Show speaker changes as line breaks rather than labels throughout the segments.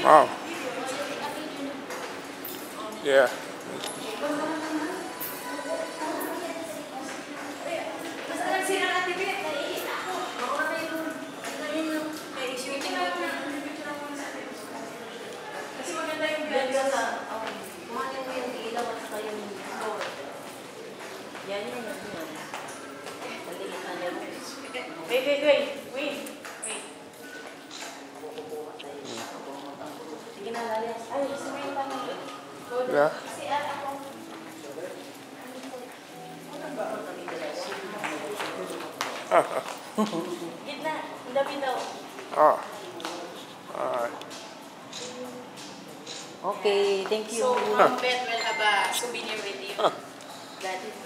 Wow. Yeah.
Kasi maganda yung ganda sa, oh, kuhanin mo yung ilaw at saka yung door. Yan yun, yan yun. Maliit na yan. Wait, wait, wait. Wait. Wait. Sige na, lalas. Ay, gusto mo yung tanong.
Yeah.
Kasi ah, ako. Ano ba ang kami Gitna, daw.
Oh. Alright.
Okay, thank you.
So, Mom Bet will have a souvenir with you.
Got it.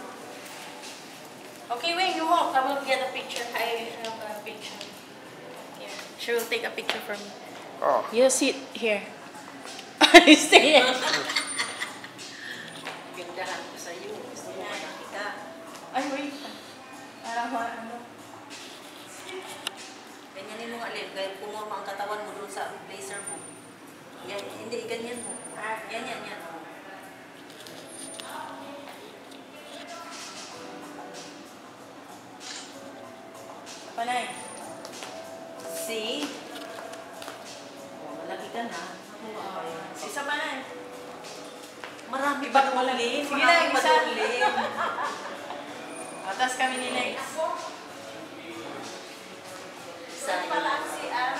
Okay, Wayne, you walk. I will get a picture. I have a picture. Here. She will take a picture for me.
Oh.
You sit here. Stay here.
Gandahan ko sa iyo. Gusto mo makakita.
Ay, wait. Para ma, ano.
Ganyanin mo nga, Liv. Dahil pumama ang katawan mo doon sa blazer mo. Yan, hindi, ganyan mo.
Ah,
Yan, yan, yan.
Panay.
See? maduling.
Sige
lang, maduling.
Atas kami ni Lex.
Saan pala ang CR?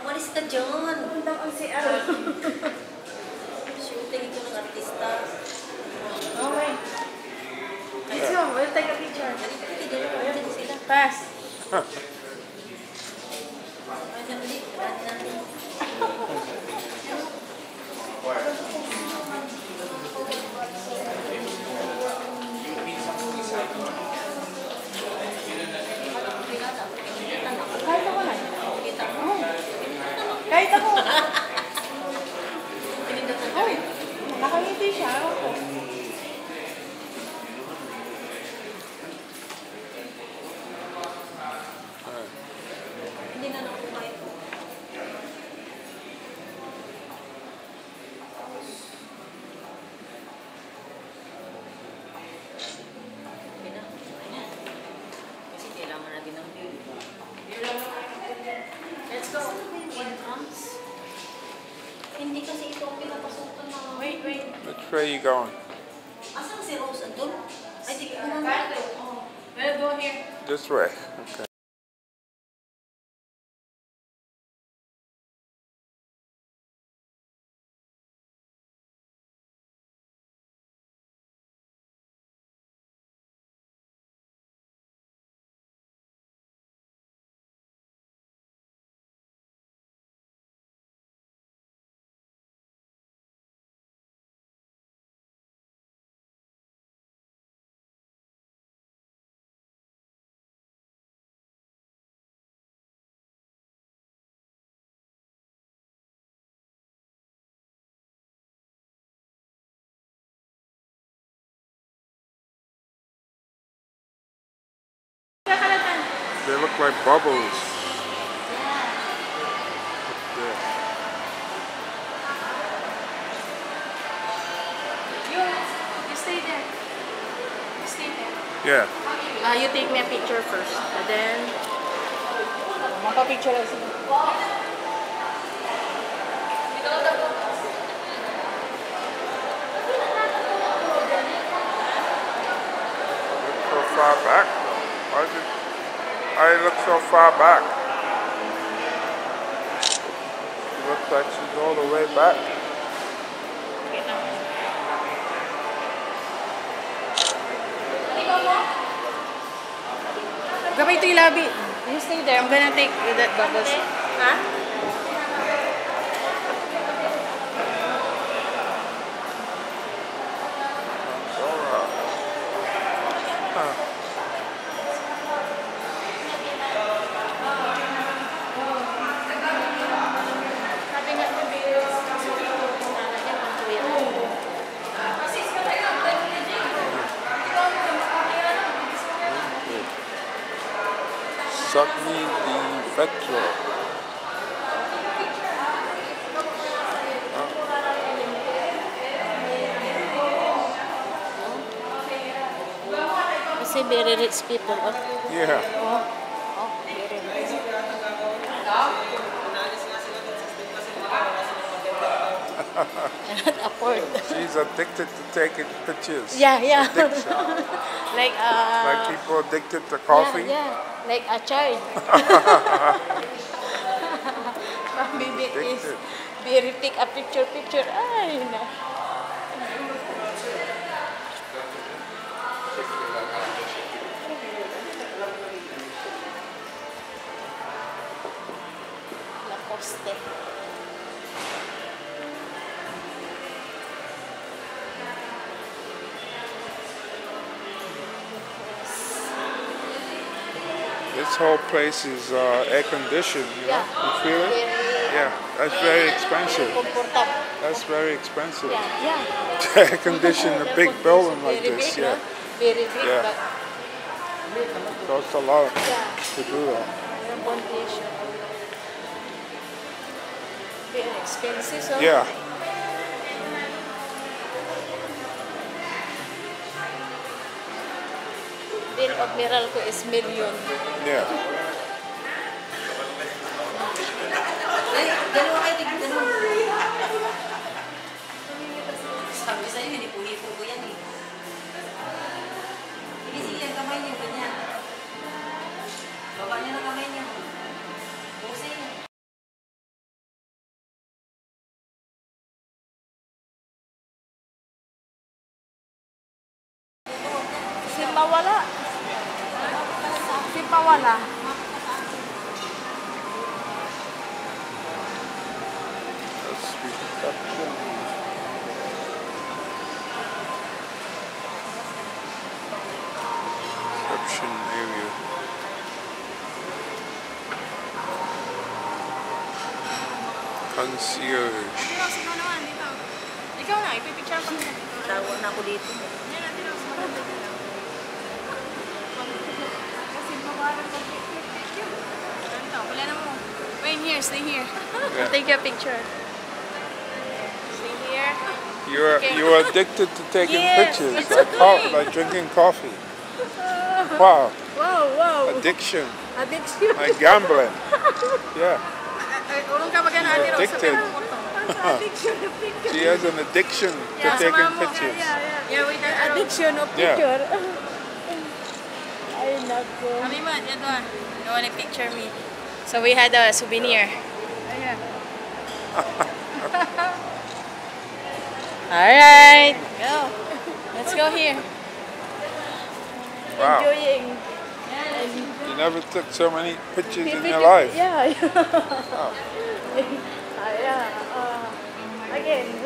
Umalis ka dyan.
Undang ang CR.
Shooting ito ng artista.
Okay. Let's go. We'll take a picture. Pass.
焼いた
方
が
Oh. We'll go here.
This way. They look like bubbles. Yeah.
You, you stay there. Stay there.
Yeah.
Uh, you take me a picture first. And then, mapapicture lang sila.
Look so far back. Why did I look so far back? She looks like she's all the way back.
Okay na. Gabay ito yung labi. You stay there. I'm gonna take that bubbles. Ha?
Zora.
See very rich people. Oh,
Yeah.
oh, oh very rich. Cannot afford.
She's addicted to taking pictures.
Yeah, yeah.
Addiction.
like uh.
Like people addicted to coffee.
Yeah, yeah. Like a child. Baby is very take a picture, picture. Ay, na.
This whole place is uh, air conditioned. You, know?
Yeah.
you feel it? Yeah. That's very expensive. That's very expensive.
Yeah, yeah.
air condition a big building like this. Yeah.
Very big,
Yeah. Costs a lot to do that.
Very expensive, so
Yeah.
Bill Admiral ko is million.
Yeah.
Dalawa kayo tig ganun. Sabi sa'yo, hindi po hipo ko yan eh. Sige, sige, ang kamay niyo, ganyan. Baba niyo ng kamay niyo. Pusing.
Si Mawala. Si Mawala.
That's reception. Area. Concierge.
Ikaw, sino naman dito? Ikaw na, ipipicture ko na.
Tawa na ako dito.
Here, stay here.
Yeah.
Take a picture. Stay here.
You're
Okay.
you're addicted to taking
Yes,
pictures,
it's
like co- like drinking coffee. Wow,
Wow, wow.
addiction,
Addiction.
like gambling. Yeah,
Urong ka magana ate Rose.
Addicted.
Addiction
she has an addiction to
Yeah,
taking pictures.
Yeah, yeah, yeah. Yeah, wait, addiction of
Yeah.
picture. Ay, nako. Kami man, yan doon. You wanna picture me? So we had a souvenir. Ayan. Alright, go. Let's go here.
Wow.
Enjoying.
You never took so many pictures in your life.
Yeah.
Wow.
Ah, yeah. Uh, again.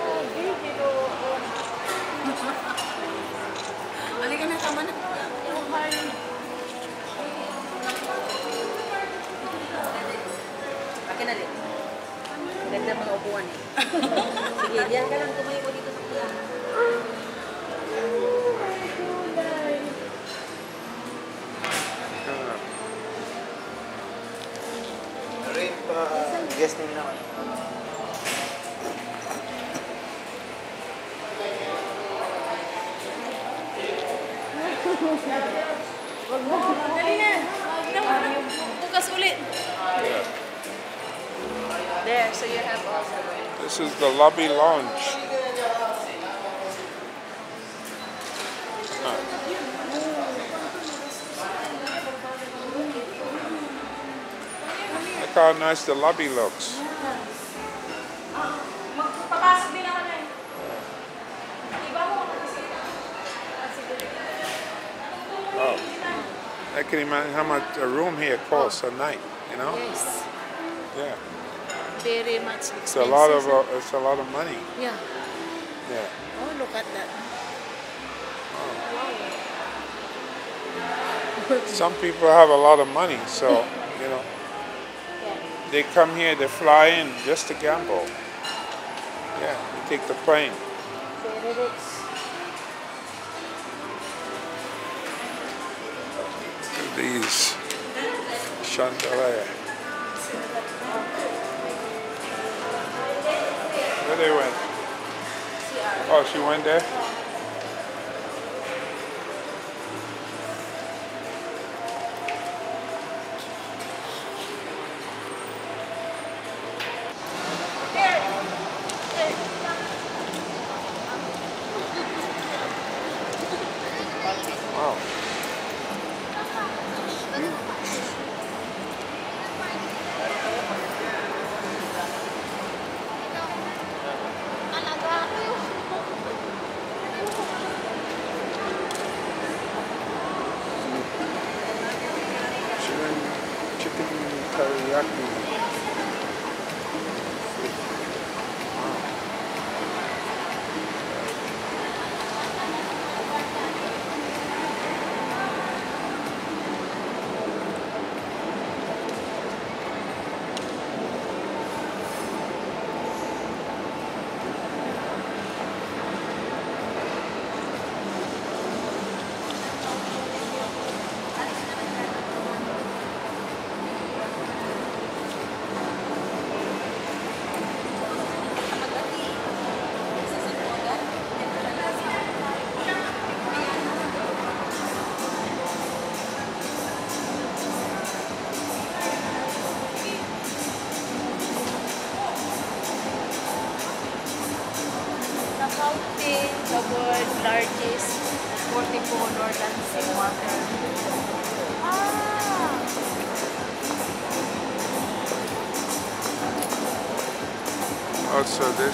oh, baby, no.
Halika na, tama na.
Oh, hi.
Akin na rin. Ganda mga upuan eh. Sige, diyan ka lang. Tumayo ko dito sa kuya.
Guest name naman.
Dali na. Bukas ulit.
Yeah.
There, so you have also.
This is the lobby lounge. Look how nice the lobby looks.
Papasok din ako na eh. Ah.
Oh. I can imagine how much a room here costs a night. You know?
Yes.
Yeah.
Very much expensive.
It's a lot of uh, it's a lot of money.
Yeah.
Yeah.
Oh, look at that.
Some people have a lot of money, so you know they come here, they fly in just to gamble. Yeah, they take the plane. These chandelier. They went? Oh, she went there.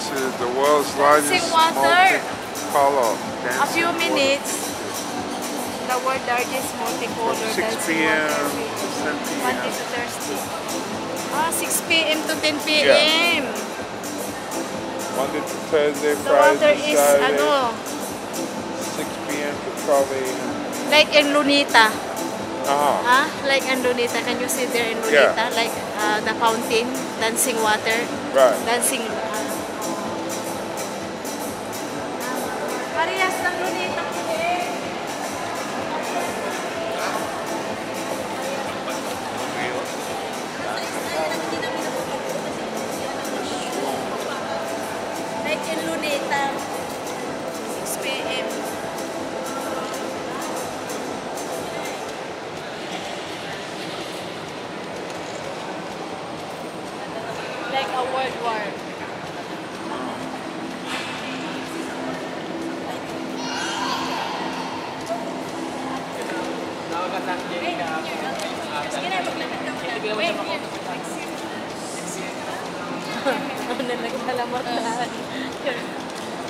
Is the world's largest
water.
multicolor
A few minutes, the world largest multipolar
6
dancing
p.m.
water.
to 10
Monday to Thursday. Ah, 6 p.m. to 10 p.m.
Monday to Thursday,
The water
Friday,
is,
Saturday,
ano,
6 p.m. to 12 a.m.
like in Luneta.
Uh-huh.
Huh? Like in Luneta. Can you see there in
Yeah.
Luneta? Like uh, the fountain, dancing water,
Right.
dancing. Uh, Parehas Ano nagkalamat na?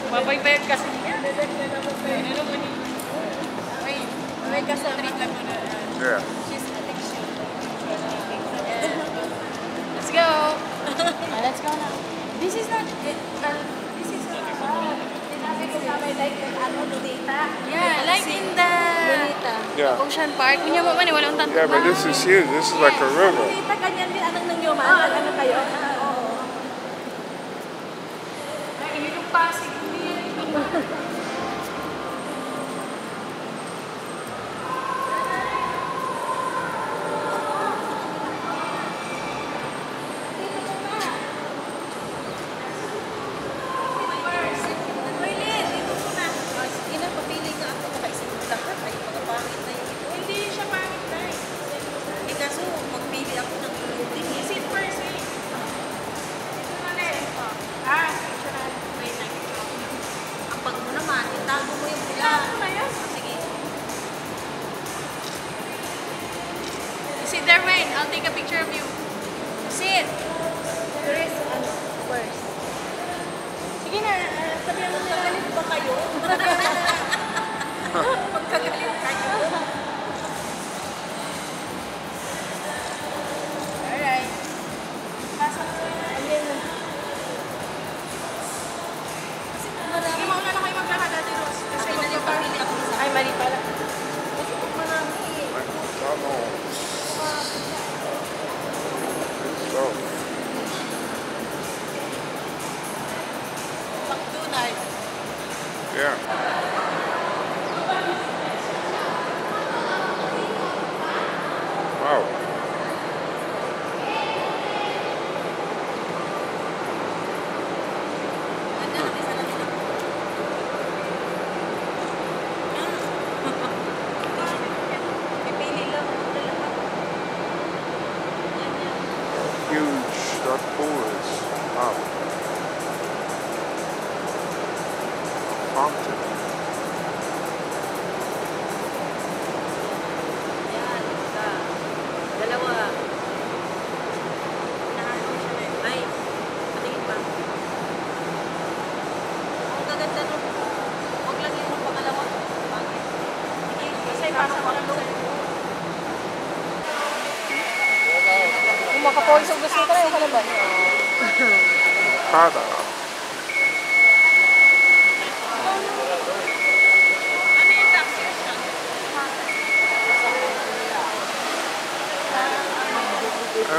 Babaybayad kasi niya. Ano mo ni? Wait, may kasama lang mo na.
Yeah.
She's addiction. Let's go. Ah, let's go now. This is not. Uh, this is not. Uh, sinabi ko sa may like ano Luneta. Yeah, like in the Luneta.
Yeah.
Ocean Park. Kunya mo man walang tanto.
Yeah, but this is huge. This is like a river.
Luneta, ganyan din anong nang yuman. ano kayo?
Ah,
oo.
Ay, yung Pasig.
I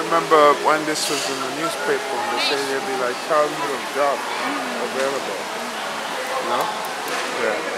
remember when this was in the newspaper, they say there'd be like thousands of jobs available. You know? Yeah.